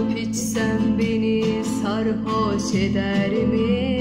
alıp içsem beni sarhoş eder mi?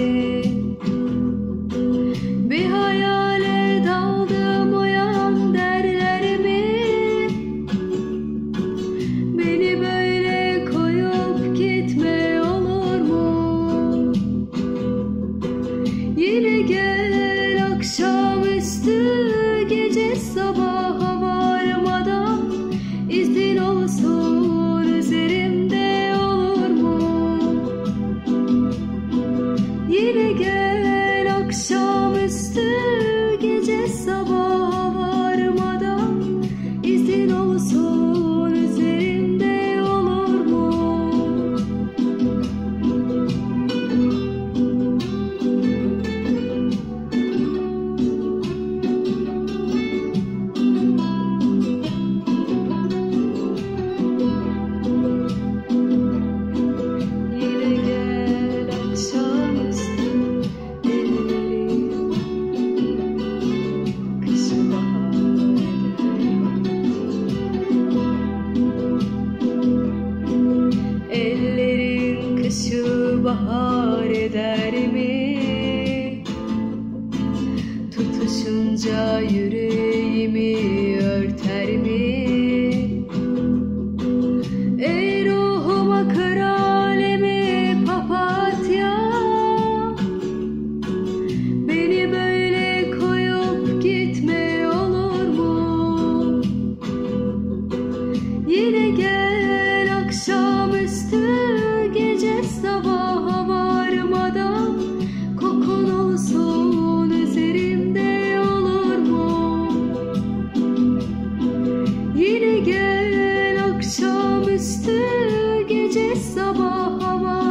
bakışı bahar eder mi? Tutuşunca yüreğimi örter mi? Oh.